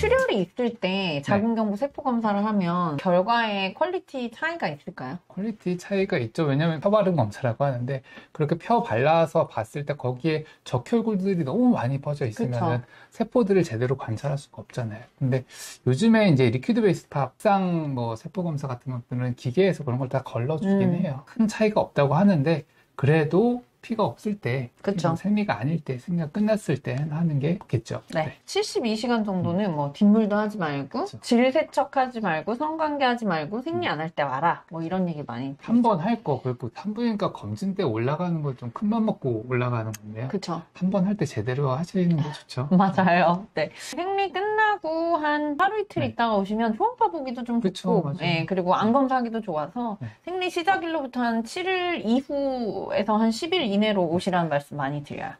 출혈이 있을 때 자궁경부 세포 검사를 하면 결과에 quality 차이가 있을까요? quality 차이가 있죠. 왜냐하면 펴바른 검사라고 하는데 그렇게 펴 발라서 봤을 때 거기에 적혈구들이 너무 많이 퍼져 있으면 세포들을 제대로 관찰할 수가 없잖아요. 근데 요즘에 이제 liquid base 액상 뭐 세포 검사 같은 것들은 기계에서 그런 걸 다 걸러주긴 음. 해요. 큰 차이가 없다고 하는데 그래도 피가 없을 때, 그쵸. 생리가 아닐 때, 생리가 끝났을 때 하는 게 좋겠죠. 네. 72시간 정도는 뭐 뒷물도 하지 말고 그쵸. 질 세척하지 말고 성관계 하지 말고 생리 안 할 때 와라. 뭐 이런 얘기 많이 한 번 할 거, 그리고 산부인과 검진 때 올라가는 거좀큰 맘 먹고 올라가는 건데요. 그쵸. 한 번 할 때 제대로 하시는 게 좋죠. 맞아요. 네. 생리 끝 나고 한 하루 이틀 네. 있다가 오시면 초음파 보기도 좀 그쵸, 좋고, 맞아요. 예, 그리고 안 검사하기도 좋아서 네. 생리 시작일로부터 한 7일 이후에서 한 10일 이내로 오시라는 말씀 많이 드려요.